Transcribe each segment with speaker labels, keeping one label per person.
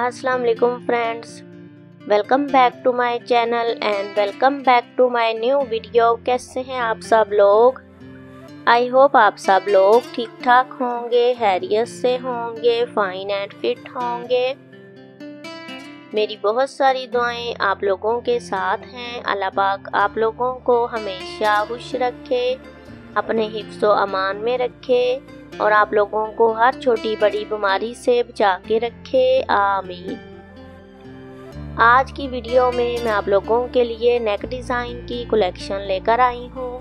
Speaker 1: अस्सलाम वालेकुम friends welcome back to my channel and welcome back to my new video कैसे हैं आप सब लोग? आई होप आप सब लोग ठीक ठाक होंगे, हैरियत से होंगे फाइन एंड फिट होंगे। मेरी बहुत सारी दुआएँ आप लोगों के साथ हैं। अल्लाह पाक आप लोगों को हमेशा खुश रखे, अपने हिफ्स अमान में रखे। और आप लोगों को हर छोटी बड़ी बीमारी से बचा के रखे। आमीन। आज की वीडियो में मैं आप लोगों के लिए नेक डिज़ाइन की कलेक्शन लेकर आई हूँ।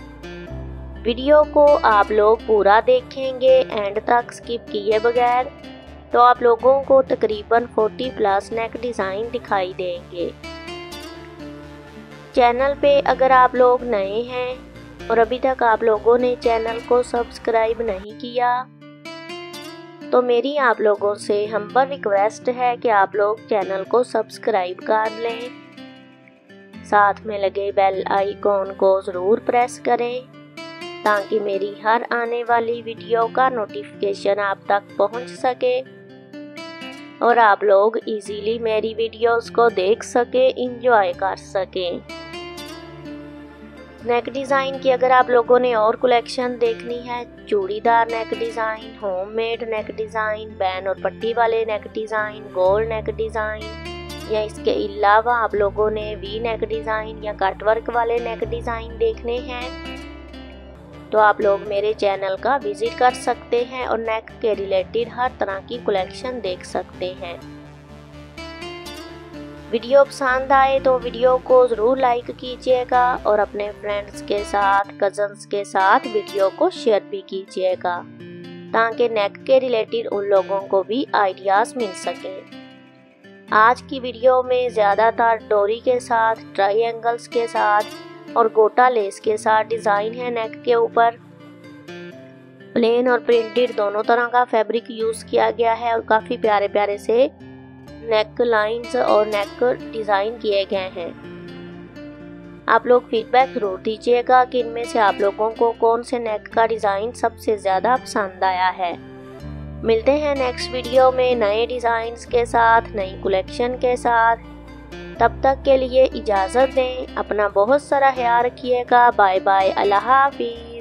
Speaker 1: वीडियो को आप लोग पूरा देखेंगे एंड तक स्किप किए बगैर तो आप लोगों को तकरीबन 40 प्लस नेक डिज़ाइन दिखाई देंगे। चैनल पे अगर आप लोग नए हैं और अभी तक आप लोगों ने चैनल को सब्सक्राइब नहीं किया तो मेरी आप लोगों से हम्बर रिक्वेस्ट है कि आप लोग चैनल को सब्सक्राइब कर लें। साथ में लगे बेल आइकॉन को ज़रूर प्रेस करें, ताकि मेरी हर आने वाली वीडियो का नोटिफिकेशन आप तक पहुँच सके और आप लोग इजीली मेरी वीडियोस को देख सके इंजॉय कर सकें। नेक डिज़ाइन की अगर आप लोगों ने और कलेक्शन देखनी है, churidar neck design homemade neck design ban और पट्टी वाले नेक डिज़ाइन गोल नेक डिज़ाइन या इसके अलावा आप लोगों ने वी नेक डिज़ाइन या कट वर्क वाले नेक डिज़ाइन देखने हैं तो आप लोग मेरे चैनल का विज़िट कर सकते हैं और नेक के रिलेटेड हर तरह की कलेक्शन देख सकते हैं। वीडियो पसंद आए तो वीडियो को ज़रूर लाइक कीजिएगा और अपने फ्रेंड्स के साथ कज़न्स के साथ वीडियो को शेयर भी कीजिएगा, ताकि नेक के रिलेटेड उन लोगों को भी आइडियाज़ मिल सकें। आज की वीडियो में ज़्यादातर डोरी के साथ ट्राई के साथ और गोटा लेस के साथ डिज़ाइन है नेक के ऊपर। प्लेन और प्रिंटेड दोनों तरह का फैब्रिक यूज़ किया गया है और काफ़ी प्यारे प्यारे से नेक लाइंस और नेक डिज़ाइन किए गए हैं। आप लोग फीडबैक ज़रूर दीजिएगा कि इनमें से आप लोगों को कौन से नेक का डिज़ाइन सबसे ज़्यादा पसंद आया है। मिलते हैं नेक्स्ट वीडियो में नए डिज़ाइंस के साथ, नई कलेक्शन के साथ। तब तक के लिए इजाज़त दें, अपना बहुत सारा ख्याल रखिएगा। बाय बाय अल्लाह हाफिज़।